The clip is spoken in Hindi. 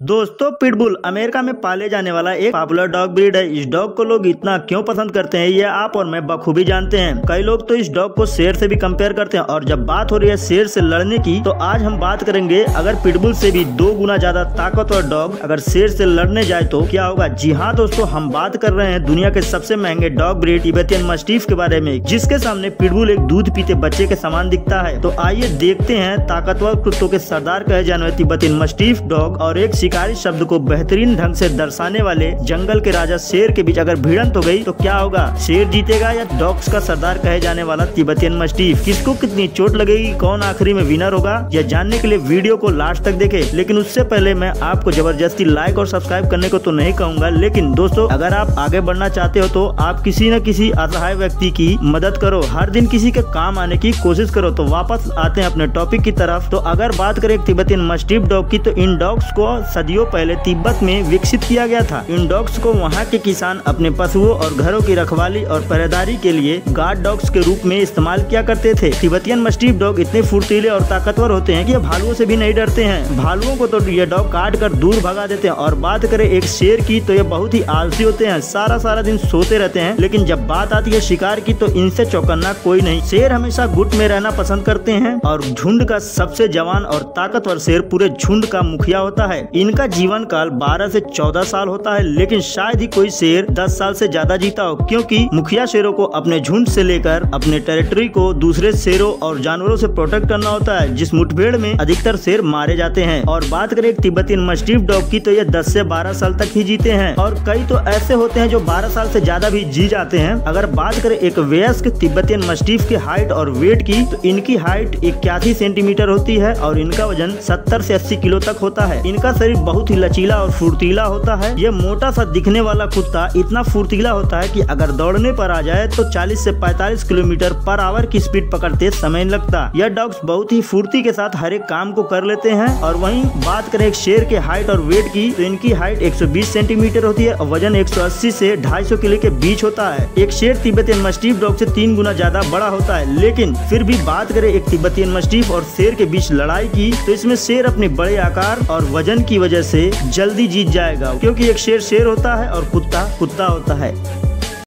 दोस्तों पिटबुल अमेरिका में पाले जाने वाला एक पॉपुलर डॉग ब्रीड है। इस डॉग को लोग इतना क्यों पसंद करते हैं, ये आप और मैं बखूबी जानते हैं। कई लोग तो इस डॉग को शेर से भी कंपेयर करते हैं और जब बात हो रही है शेर से लड़ने की तो आज हम बात करेंगे, अगर पिटबुल से भी दो गुना ज़्यादा ताकतवर डॉग अगर शेर से लड़ने जाए तो क्या होगा? जी हाँ दोस्तों, हम बात कर रहे हैं दुनिया के सबसे महँगे डॉग ब्रीड तिब्बतियन मस्टीफ के बारे में, जिसके सामने पिटबुल एक दूध पीते बच्चे के समान दिखता है। तो आइए देखते हैं ताकतवर कुत्तों के सरदार कहे जाने तिब्बतियन मस्टीफ डॉग और एक शिकारी शब्द को बेहतरीन ढंग से दर्शाने वाले जंगल के राजा शेर के बीच अगर भिड़ंत हो गई तो क्या होगा? शेर जीतेगा या डॉग्स का सरदार कहे जाने वाला तिब्बतियन मस्टीफ? किसको कितनी चोट लगेगी? कौन आखिरी में विनर होगा? यह जानने के लिए वीडियो को लास्ट तक देखे, लेकिन उससे पहले मैं आपको ज़बरदस्ती लाइक और सब्सक्राइब करने को तो नहीं कहूँगा, लेकिन दोस्तों, अगर आप आगे बढ़ना चाहते हो तो आप किसी न किसी असहाय व्यक्ति की मदद करो। हर दिन किसी के काम आने की कोशिश करो तो वापस आते हैं अपने टॉपिक की तरफ़। तो अगर बात करें तिब्बतियन मस्टिफ डॉग की तो इन डॉग्स को सदियों पहले तिब्बत में विकसित किया गया था। इन डॉग्स को वहाँ के किसान अपने पशुओं और घरों की रखवाली और पहरेदारी के लिए गार्ड डॉग्स के रूप में इस्तेमाल किया करते थे। तिब्बतियन मस्टिफ डॉग इतने फुर्तीले और ताकतवर होते हैं कि भालुओं से भी नहीं डरते हैं। भालुओं को तो ये डॉग काट कर दूर भगा देते हैं और बात करें एक शेर की तो ये बहुत ही आलसी होते हैं। सारा सारा दिन सोते रहते हैं, लेकिन जब बात आती है शिकार की तो इनसे चौकन्ना कोई नहीं। शेर हमेशा गुट में रहना पसंद करते हैं और झुंड का सबसे जवान और ताकतवर शेर पूरे झुंड का मुखिया होता है। इनका जीवन काल 12 से 14 साल होता है, लेकिन शायद ही कोई शेर 10 साल से ज़्यादा जीता हो, क्योंकि मुखिया शेरों को अपने झुंड से लेकर अपने टेरिटरी को दूसरे शेरों और जानवरों से प्रोटेक्ट करना होता है, जिस मुठभेड़ में अधिकतर शेर मारे जाते हैं। और बात करें तिब्बतियन मस्टिफ डॉग की तो ये दस से बारह साल तक ही जीते हैं। और कई तो ऐसे होते हैं जो बारह साल से ज़्यादा भी जी जाते हैं। अगर बात करें एक वयस्क तिब्बतियन मस्टिफ की हाइट और वेट की तो इनकी हाइट इक्यासी सेंटीमीटर होती है और इनका वज़न सत्तर से अस्सी किलो तक होता है। इनका शरीर बहुत ही लचीला और फुर्तीला होता है। यह मोटा सा दिखने वाला कुत्ता इतना फुर्तीला होता है कि अगर दौड़ने पर आ जाए तो 40 से 45 किलोमीटर पर आवर की स्पीड पकड़ते समय लगता यह डॉग्स बहुत ही फुर्ती के साथ हर एक काम को कर लेते हैं और वहीं बात करें एक शेर के हाइट और वेट की तो इनकी हाइट 120 सेंटीमीटर होती है और वज़न 180 से 250 किलो के बीच होता है। एक शेर तिब्बतियन मस्टीफ डॉग से तीन गुना ज़्यादा बड़ा होता है, लेकिन फिर भी बात करें एक तिब्बतियन मस्टीफ और शेर के बीच लड़ाई की तो इसमें शेर अपने बड़े आकार और वज़न की वजह से जल्दी जीत जाएगा, क्योंकि एक शेर शेर होता है और कुत्ता कुत्ता होता है।